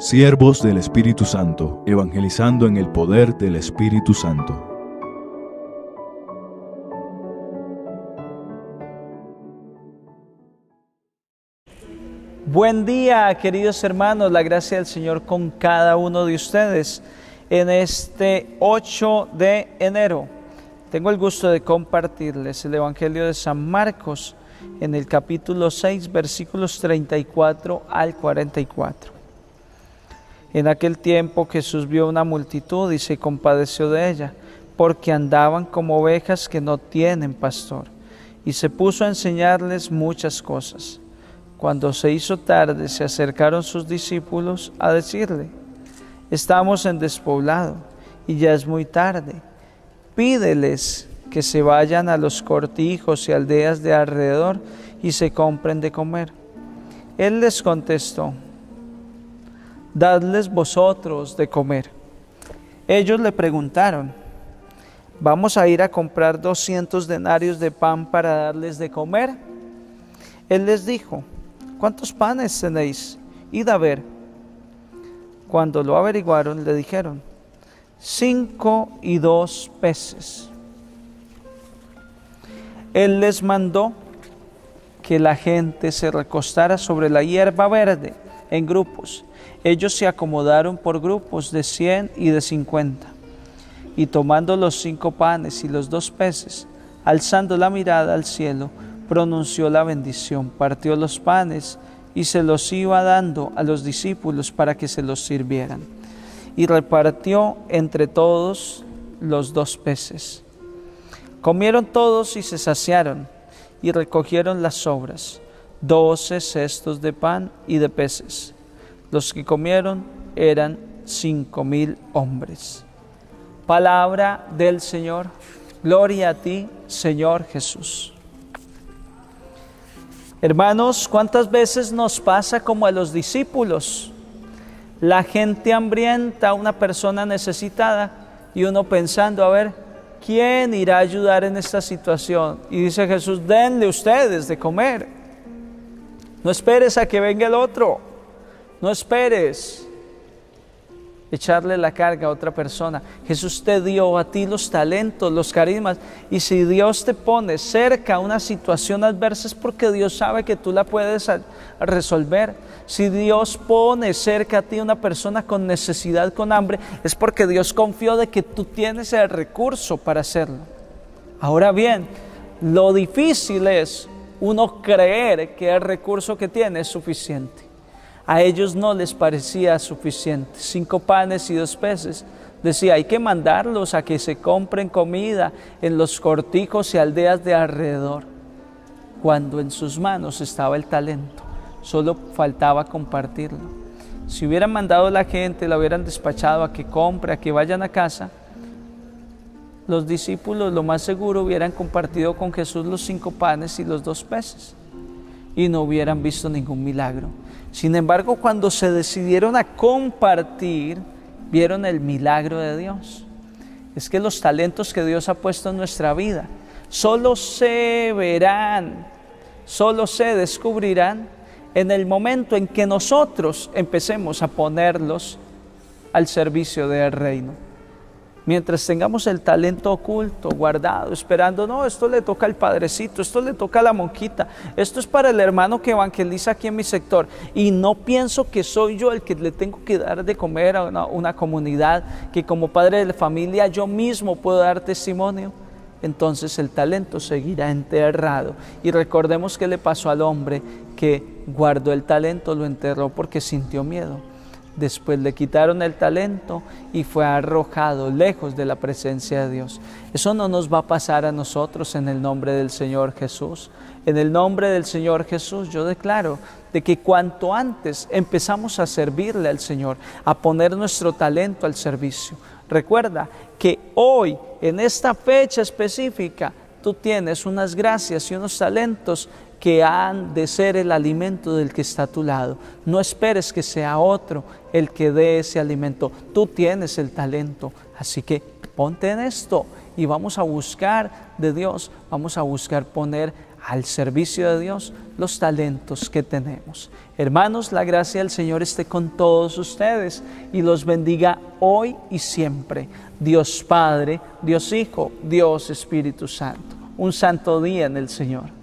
Siervos del Espíritu Santo, evangelizando en el poder del Espíritu Santo. Buen día, queridos hermanos, la gracia del Señor con cada uno de ustedes en este 8 de enero. Tengo el gusto de compartirles el Evangelio de San Marcos en el capítulo 6, versículos 34 al 44. En aquel tiempo Jesús vio una multitud y se compadeció de ella, porque andaban como ovejas que no tienen pastor, y se puso a enseñarles muchas cosas. Cuando se hizo tarde, se acercaron sus discípulos a decirle, estamos en despoblado y ya es muy tarde pídeles que se vayan a los cortijos y aldeas de alrededor y se compren de comer. Él les contestó, dadles vosotros de comer. Ellos le preguntaron, ¿vamos a ir a comprar 200 denarios de pan para darles de comer? Él les dijo, ¿cuántos panes tenéis? Id a ver. Cuando lo averiguaron, le dijeron, cinco y dos peces. Él les mandó que la gente se recostara sobre la hierba verde en grupos. Ellos se acomodaron por grupos de cien y de cincuenta. Y tomando los cinco panes y los dos peces, alzando la mirada al cielo, pronunció la bendición, partió los panes y se los iba dando a los discípulos para que se los sirvieran y repartió entre todos los dos peces. Comieron todos y se saciaron y recogieron las sobras, doce cestos de pan y de peces. Los que comieron eran cinco mil hombres. Palabra del Señor. Gloria a ti, Señor Jesús. Hermanos, ¿cuántas veces nos pasa como a los discípulos? la gente hambrienta, una persona necesitada y uno pensando, a ver, ¿quién irá a ayudar en esta situación? Y dice Jesús, denle ustedes de comer. No esperes a que venga el otro. No esperes echarle la carga a otra persona. Jesús te dio a ti los talentos, los carismas. Y si Dios te pone cerca a una situación adversa es porque Dios sabe que tú la puedes resolver. Si Dios pone cerca a ti una persona con necesidad, con hambre, es porque Dios confió de que tú tienes el recurso para hacerlo. Ahora bien, lo difícil es uno creer que el recurso que tiene es suficiente. A ellos no les parecía suficiente. Cinco panes y dos peces. Decía, hay que mandarlos a que se compren comida en los cortijos y aldeas de alrededor, cuando en sus manos estaba el talento. Solo faltaba compartirlo. Si hubieran mandado a la gente, la hubieran despachado a que compre, a que vayan a casa, los discípulos lo más seguro hubieran compartido con Jesús los cinco panes y los dos peces y no hubieran visto ningún milagro. Sin embargo, cuando se decidieron a compartir, vieron el milagro de Dios. Es que los talentos que Dios ha puesto en nuestra vida solo se verán, solo se descubrirán en el momento en que nosotros empecemos a ponerlos al servicio del reino mientras tengamos el talento oculto, guardado, esperando, no, esto le toca al padrecito, esto le toca a la monquita, esto es para el hermano que evangeliza aquí en mi sector. Y no pienso que soy yo el que le tengo que dar de comer a una, comunidad, que como padre de la familia yo mismo puedo dar testimonio. Entonces el talento seguirá enterrado. Y recordemos que le pasó al hombre que guardó el talento, lo enterró porque sintió miedo. Después le quitaron el talento y fue arrojado lejos de la presencia de Dios. Eso no nos va a pasar a nosotros en el nombre del Señor Jesús. En el nombre del Señor Jesús yo declaro de que cuanto antes empezamos a servirle al Señor, a poner nuestro talento al servicio. Recuerda que hoy, en esta fecha específica, tú tienes unas gracias y unos talentos que han de ser el alimento del que está a tu lado. No esperes que sea otro el que dé ese alimento. Tú tienes el talento, así que ponte en esto y vamos a buscar de Dios, vamos a buscar poner al servicio de Dios los talentos que tenemos. Hermanos, la gracia del Señor esté con todos ustedes y los bendiga hoy y siempre. Dios Padre, Dios Hijo, Dios Espíritu Santo. Un santo día en el Señor.